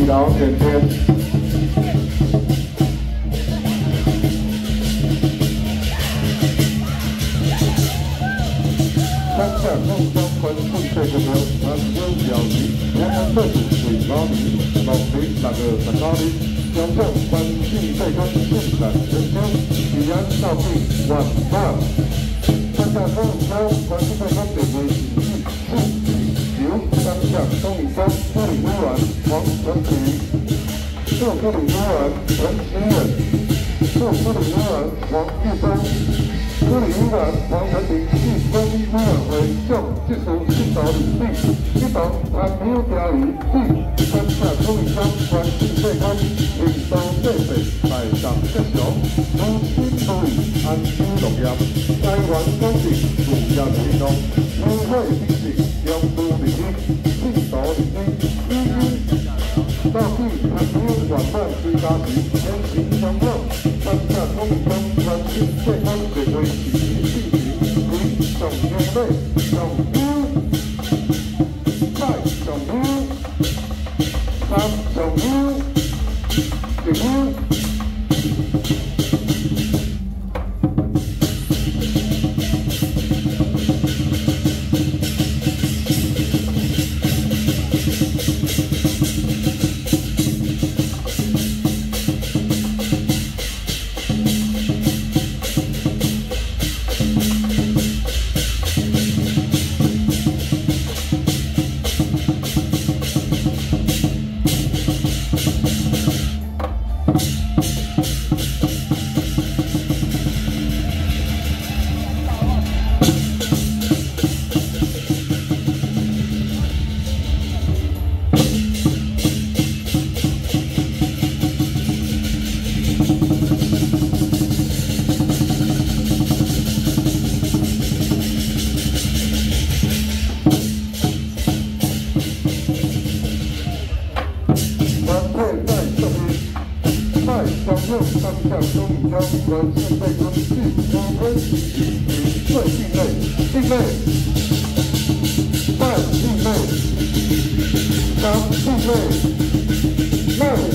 Xin chào tất cả các bạn, quan trọng không quên kênh của mình là "Yêu Dầu" – những 由当下中义中助理委员黄文琪，副助理委员陈新远。副助理委员王玉忠，助理委员王文林，市公益委员会将这次指导领队，指导安标调仪，对三下中义中关系健康，领导设备来上吉祥，安心注意安心乐业，台湾公司主要领导，优惠支持，杨都领队，指导领队，依据到地安标完善追加时，先行相向。三下通江关心健康协会积极 Come, come, come.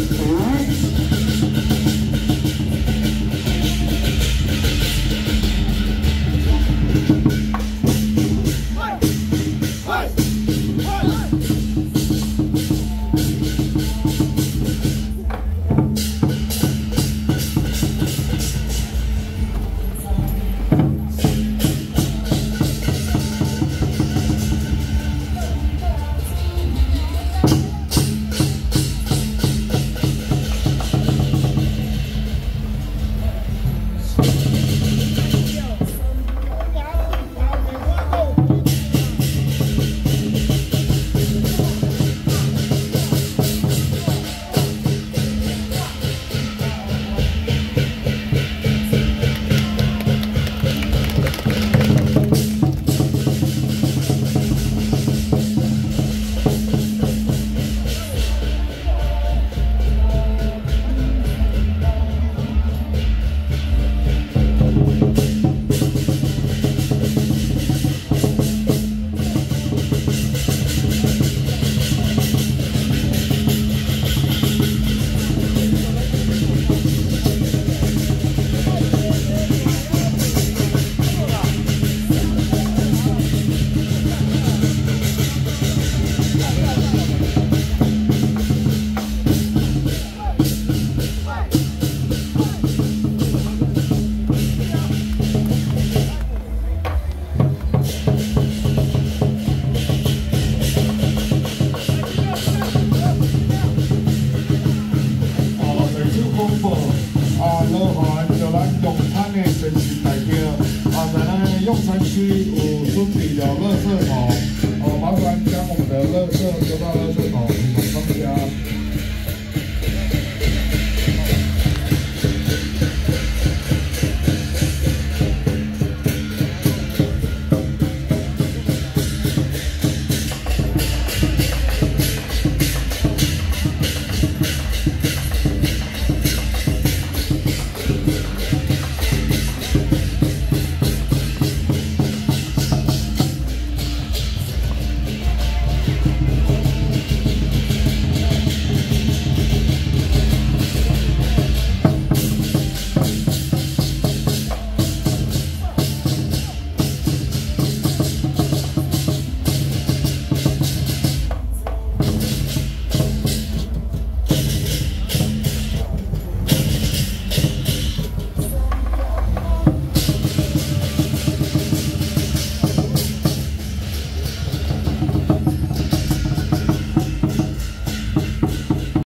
三区五村里的垃圾桶，哦，麻烦将我们的垃圾丢到垃圾桶，请放家。